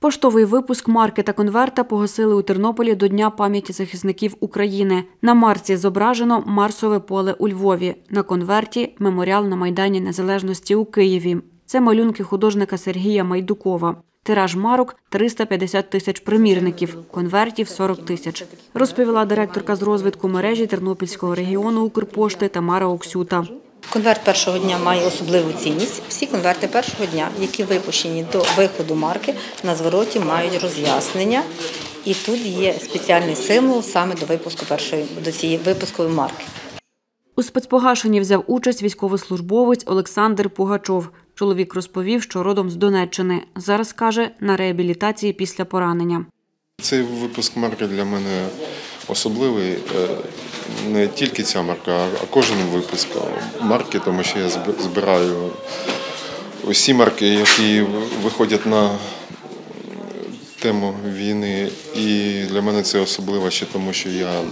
Поштовий випуск марки та конверта погасили у Тернополі до Дня пам'яті захисників України. На марці зображено Марсове поле у Львові. На конверті меморіал на Майдані Незалежності у Києві. Це малюнки художника Сергія Майдукова. Тираж марок 350 тисяч примірників, конвертів 40 тисяч. Розповіла директорка з розвитку мережі Тернопільського регіону Укрпошти Тамара Оксюта. Конверт першого дня має особливу цінність. Всі конверти першого дня, які випущені до виходу марки, на звороті мають роз'яснення. І тут є спеціальний символ саме до випуску першої до цієї випускової марки. У спецпогашенні взяв участь військовослужбовець Олександр Пугачов. Чоловік розповів, що родом з Донеччини. Зараз каже на реабілітації після поранення. Цей випуск марки для мене особливий. Е, Не тільки ця марка, а кожен випуск марки, тому що я зб- збираю усі марки, які виходять на тему війни. І для мене це особливо ще тому, що я е,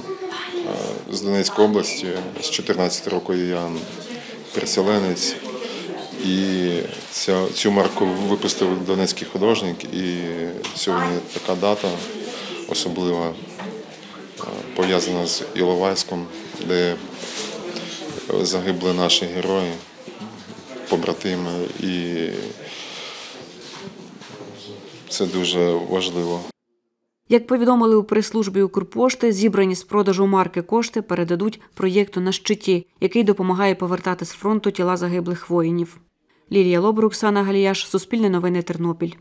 з Донецької області, з 14 років я переселенець. І ця, цю марку випустив донецький художник, і сьогодні така дата особлива пов'язана з Іловайськом, де загибли наші герої, побратими, і це дуже важливо. Як повідомили у прес-службі Укрпошти, зібрані з продажу марки кошти передадуть проєкту на щиті, який допомагає повертати з фронту тіла загиблих воїнів. Лілія Лобур, Оксана Галіяш, Суспільне новини Тернопіль.